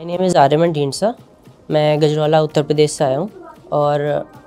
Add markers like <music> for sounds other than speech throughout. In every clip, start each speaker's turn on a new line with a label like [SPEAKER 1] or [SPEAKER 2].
[SPEAKER 1] My name is Aryaman Dhindsa मैं गजरौला उत्तर प्रदेश से आया हूँ और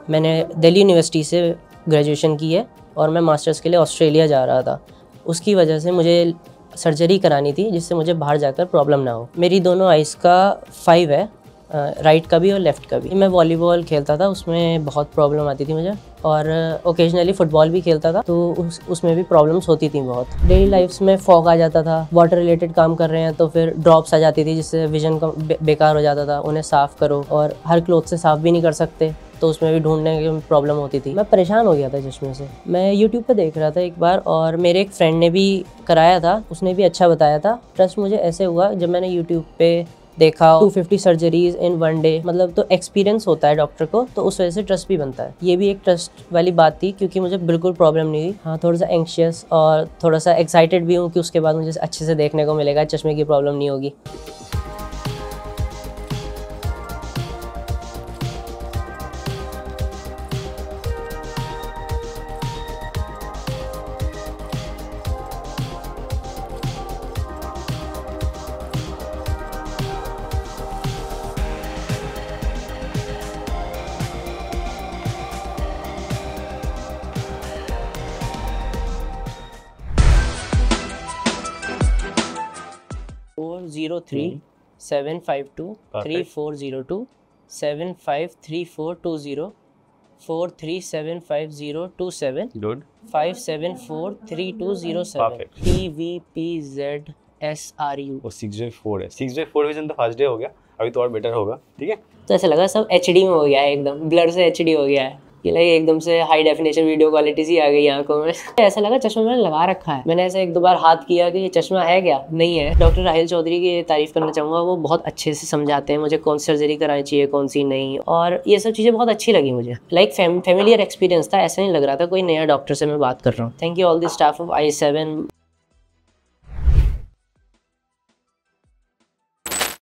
[SPEAKER 1] मैंने दिल्ली यूनिवर्सिटी से ग्रेजुएशन की है और मैं मास्टर्स के लिए ऑस्ट्रेलिया जा रहा था। उसकी वजह से मुझे सर्जरी करानी थी जिससे मुझे बाहर जाकर प्रॉब्लम ना हो। मेरी दोनों आइस का फाइव है। राइट का भी और लेफ़्ट का भी। मैं वॉलीबॉल खेलता था उसमें बहुत प्रॉब्लम आती थी मुझे। और ओकेजनली फुटबॉल भी खेलता था तो उस उसमें भी प्रॉब्लम्स होती थी बहुत। डेली लाइफ में फॉग आ जाता था वाटर रिलेटेड काम कर रहे हैं तो फिर ड्रॉप्स आ जाती थी जिससे विजन का बे, बेकार हो जाता था। उन्हें साफ़ करो और हर क्लोथ से साफ़ भी नहीं कर सकते तो उसमें भी ढूँढने की प्रॉब्लम होती थी। मैं परेशान हो गया था चश्मे से। मैं यूट्यूब पर देख रहा था एक बार और मेरे एक फ्रेंड ने भी कराया था उसने भी अच्छा बताया था। ट्रस्ट मुझे ऐसे हुआ जब मैंने यूट्यूब पे देखा 250 सर्जरीज इन वन डे मतलब तो एक्सपीरियंस होता है डॉक्टर को तो उस वजह से ट्रस्ट भी बनता है। ये भी एक ट्रस्ट वाली बात थी, क्योंकि मुझे बिल्कुल प्रॉब्लम नहीं हुई। हाँ थोड़ा सा एंक्शियस और थोड़ा सा एक्साइटेड भी हूँ कि उसके बाद मुझे अच्छे से देखने को मिलेगा, चश्मे की प्रॉब्लम नहीं होगी। Zero three seven five two three four zero two seven five three four two zero four three seven five zero two seven
[SPEAKER 2] good
[SPEAKER 1] five seven four three two zero seven. T V P Z S R U
[SPEAKER 2] वो six day four है. Six day four vision तो first day हो गया. अभी तो और better होगा. ठीक है?
[SPEAKER 1] तो ऐसा लगा सब एचडी में हो गया है एकदम. ब्लर से एचडी हो गया है. ये लगे एकदम से हाई डेफिनेशन वीडियो क्वालिटी सी आ गई आँखों में। <laughs> ऐसा लगा चश्मा मैंने लगा रखा है। मैंने ऐसे एक दो बार हाथ किया कि ये चश्मा है क्या? नहीं है। डॉक्टर राहिल चौधरी की तारीफ़ करना चाहूँगा, वो बहुत अच्छे से समझाते हैं मुझे कौन सी सर्जरी करानी चाहिए, कौन सी नहीं। और ये सब चीज़ें बहुत अच्छी लगी मुझे। लाइक फैमिलियर एक्सपीरियंस था, ऐसा नहीं लग रहा था, कोई नया डॉक्टर से मैं बात कर रहा हूँ। Thank you all the staff of I seven